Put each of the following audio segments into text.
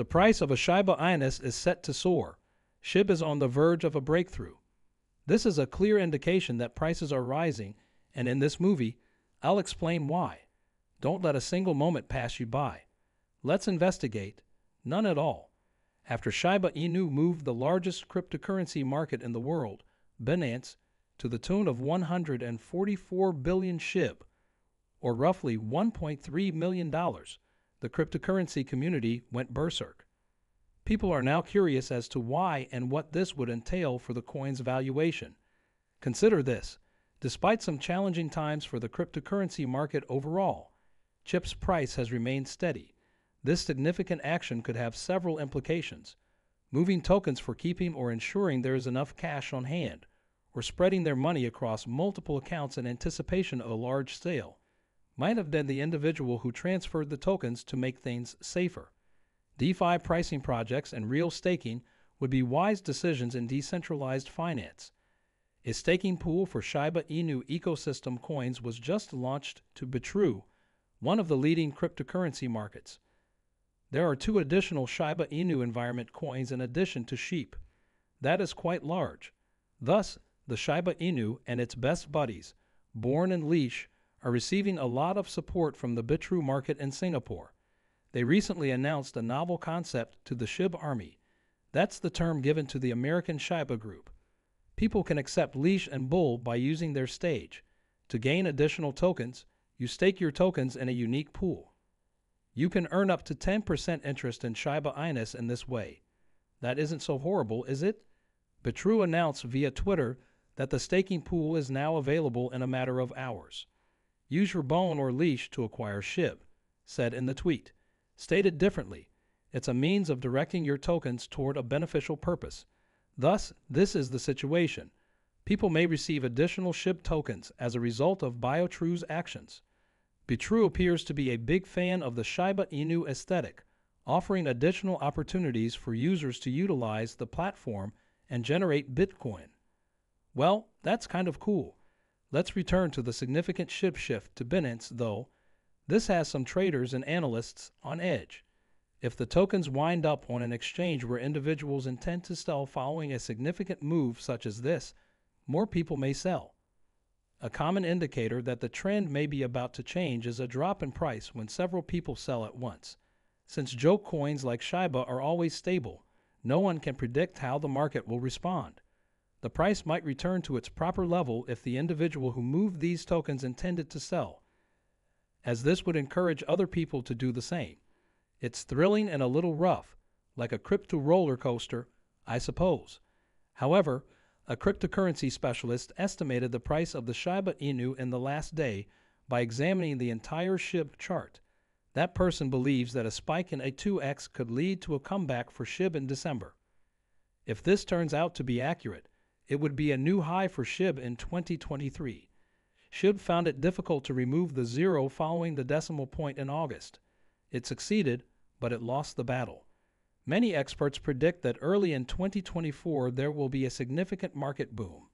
The price of a Shiba Inu is set to soar. SHIB is on the verge of a breakthrough. This is a clear indication that prices are rising, and in this movie, I'll explain why. Don't let a single moment pass you by. Let's investigate. None at all. After Shiba Inu moved the largest cryptocurrency market in the world, Binance, to the tune of 144 billion SHIB, or roughly $1.3 million, the cryptocurrency community went berserk. People are now curious as to why and what this would entail for the coin's valuation. Consider this despite some challenging times for the cryptocurrency market overall, SHIB's price has remained steady. This significant action could have several implications moving tokens for keeping or ensuring there is enough cash on hand, or spreading their money across multiple accounts in anticipation of a large sale might have been the individual who transferred the tokens to make things safer. DeFi pricing projects and real staking would be wise decisions in decentralized finance. A staking pool for Shiba Inu ecosystem coins was just launched to Bitrue, one of the leading cryptocurrency markets. There are two additional Shiba Inu environment coins in addition to SHIB. That is quite large. Thus, the Shiba Inu and its best buddies, Bone and Leash, are receiving a lot of support from the Bitrue market in Singapore. They recently announced a novel concept to the SHIB Army. That's the term given to the American Shiba Group. People can accept Leash and Bull by using their stage. To gain additional tokens, you stake your tokens in a unique pool. You can earn up to 10% interest in Shiba Inus in this way. That isn't so horrible, is it? Bitrue announced via Twitter that the staking pool is now available in a matter of hours. Use your bone or leash to acquire SHIB, said in the tweet. Stated differently, it's a means of directing your tokens toward a beneficial purpose. Thus, this is the situation. People may receive additional SHIB tokens as a result of Bitrue's actions. Bitrue appears to be a big fan of the Shiba Inu aesthetic, offering additional opportunities for users to utilize the platform and generate Bitcoin. Well, that's kind of cool. Let's return to the significant SHIB shift to Binance, though. This has some traders and analysts on edge. If the tokens wind up on an exchange where individuals intend to sell following a significant move such as this, more people may sell. A common indicator that the trend may be about to change is a drop in price when several people sell at once. Since joke coins like Shiba are always stable, no one can predict how the market will respond. The price might return to its proper level if the individual who moved these tokens intended to sell, as this would encourage other people to do the same. It's thrilling and a little rough, like a crypto roller coaster, I suppose. However, a cryptocurrency specialist estimated the price of the Shiba Inu in the last day by examining the entire SHIB chart. That person believes that a spike in a 2x could lead to a comeback for SHIB in December. If this turns out to be accurate, it would be a new high for SHIB in 2023. SHIB found it difficult to remove the zero following the decimal point in August. It succeeded, but it lost the battle. Many experts predict that early in 2024 there will be a significant market boom.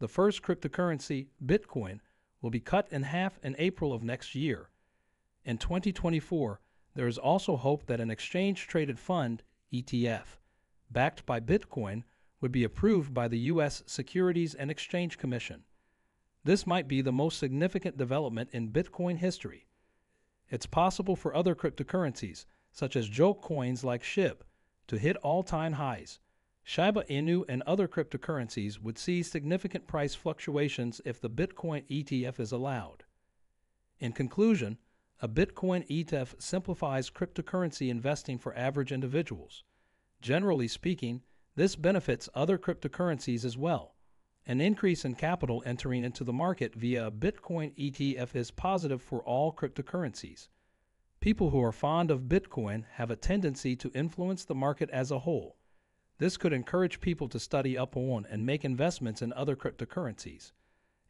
The first cryptocurrency, Bitcoin, will be cut in half in April of next year. In 2024, there is also hope that an exchange traded fund, ETF, backed by Bitcoin, would be approved by the U.S. Securities and Exchange Commission. This might be the most significant development in Bitcoin history. It's possible for other cryptocurrencies, such as joke coins like SHIB, to hit all time highs. Shiba Inu and other cryptocurrencies would see significant price fluctuations if the Bitcoin ETF is allowed. In conclusion, a Bitcoin ETF simplifies cryptocurrency investing for average individuals. Generally speaking, this benefits other cryptocurrencies as well. An increase in capital entering into the market via a Bitcoin ETF is positive for all cryptocurrencies. People who are fond of Bitcoin have a tendency to influence the market as a whole. This could encourage people to study up on and make investments in other cryptocurrencies.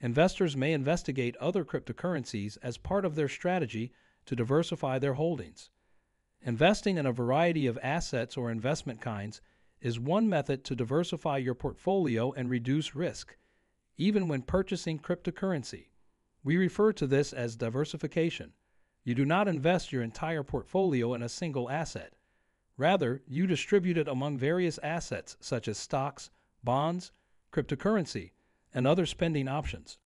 Investors may investigate other cryptocurrencies as part of their strategy to diversify their holdings. Investing in a variety of assets or investment kinds is one method to diversify your portfolio and reduce risk, even when purchasing cryptocurrency. We refer to this as diversification. You do not invest your entire portfolio in a single asset. Rather, you distribute it among various assets such as stocks, bonds, cryptocurrency, and other spending options.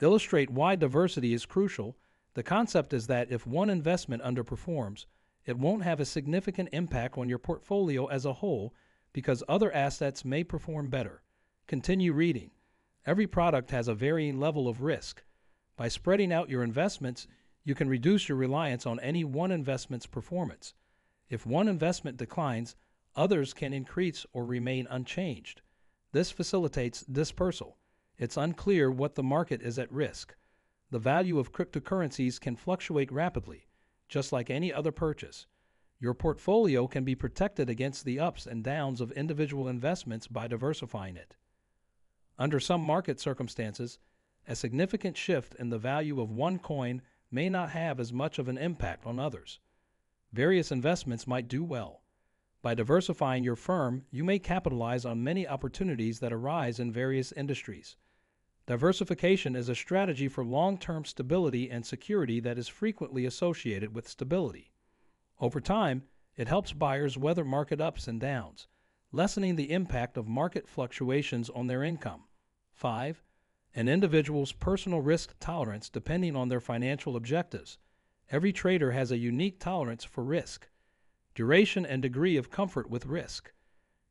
illustrate why diversity is crucial, the concept is that if one investment underperforms, it won't have a significant impact on your portfolio as a whole because other assets may perform better. Continue reading. Every product has a varying level of risk. By spreading out your investments, you can reduce your reliance on any one investment's performance. If one investment declines, others can increase or remain unchanged. This facilitates dispersal. It's unclear what the market is at risk. The value of cryptocurrencies can fluctuate rapidly, just like any other purchase. Your portfolio can be protected against the ups and downs of individual investments by diversifying it. Under some market circumstances, a significant shift in the value of one coin may not have as much of an impact on others. Various investments might do well. By diversifying your firm, you may capitalize on many opportunities that arise in various industries. Diversification is a strategy for long term stability and security that is frequently associated with stability. Over time, it helps buyers weather market ups and downs, lessening the impact of market fluctuations on their income. 5. An individual's personal risk tolerance depending on their financial objectives. Every trader has a unique tolerance for risk, duration, and degree of comfort with risk.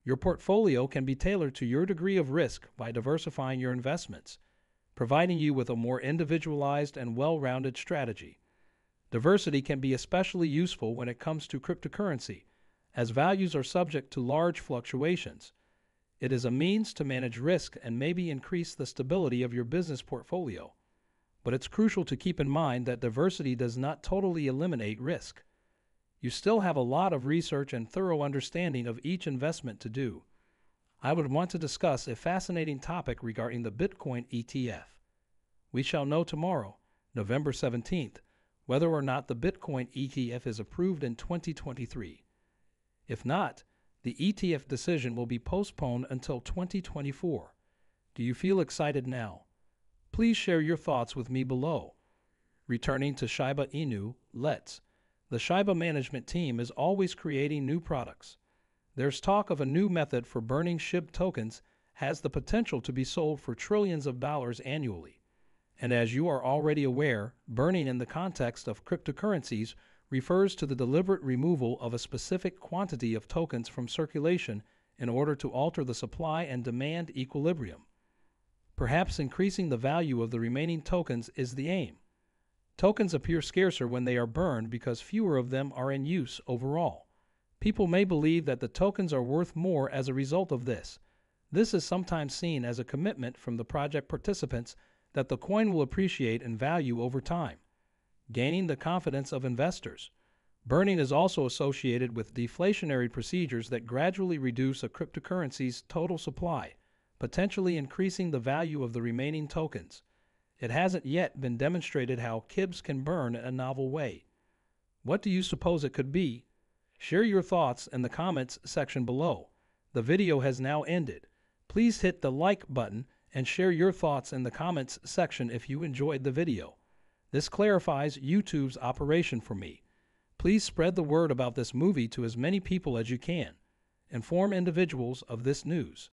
Your portfolio can be tailored to your degree of risk by diversifying your investments, providing you with a more individualized and well rounded strategy. Diversity can be especially useful when it comes to cryptocurrency, as values are subject to large fluctuations. It is a means to manage risk and maybe increase the stability of your business portfolio. But it's crucial to keep in mind that diversity does not totally eliminate risk you still have a lot of research and thorough understanding of each investment to do. I would want to discuss a fascinating topic regarding the Bitcoin ETF. We shall know tomorrow, November 17th, whether or not the Bitcoin ETF is approved in 2023. If not, the ETF decision will be postponed until 2024. Do you feel excited now? Please share your thoughts with me below. Returning to Shiba Inu, let's the Shiba management team is always creating new products. There's talk of a new method for burning SHIB tokens has the potential to be sold for trillions of dollars annually. And as you are already aware, burning in the context of cryptocurrencies refers to the deliberate removal of a specific quantity of tokens from circulation in order to alter the supply and demand equilibrium. Perhaps increasing the value of the remaining tokens is the aim. Tokens appear scarcer when they are burned because fewer of them are in use overall. People may believe that the tokens are worth more as a result of this. This is sometimes seen as a commitment from the project participants that the coin will appreciate in value over time, gaining the confidence of investors. Burning is also associated with deflationary procedures that gradually reduce a cryptocurrency's total supply, potentially increasing the value of the remaining tokens. It hasn't yet been demonstrated how Kibbs can burn in a novel way. What do you suppose it could be? Share your thoughts in the comments section below. The video has now ended. Please hit the like button and share your thoughts in the comments section if you enjoyed the video. This clarifies YouTube's operation for me. Please spread the word about this movie to as many people as you can. Inform individuals of this news.